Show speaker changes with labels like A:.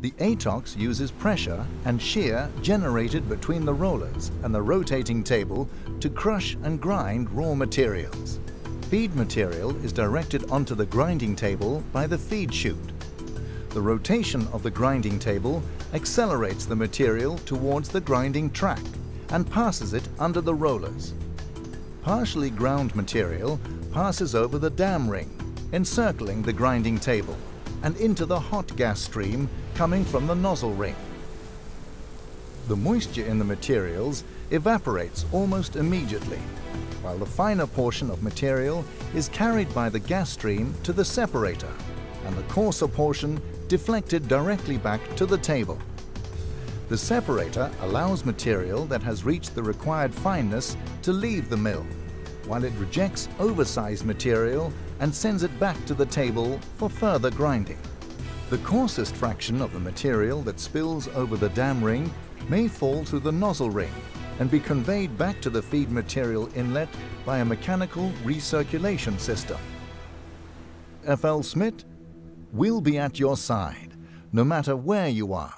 A: The ATOX uses pressure and shear generated between the rollers and the rotating table to crush and grind raw materials. Feed material is directed onto the grinding table by the feed chute. The rotation of the grinding table accelerates the material towards the grinding track and passes it under the rollers. Partially ground material passes over the dam ring, encircling the grinding table and into the hot gas stream coming from the nozzle ring. The moisture in the materials evaporates almost immediately, while the finer portion of material is carried by the gas stream to the separator and the coarser portion deflected directly back to the table. The separator allows material that has reached the required fineness to leave the mill, while it rejects oversized material and sends it back to the table for further grinding. The coarsest fraction of the material that spills over the dam ring may fall through the nozzle ring and be conveyed back to the feed material inlet by a mechanical recirculation system. FL Smidth will be at your side, no matter where you are.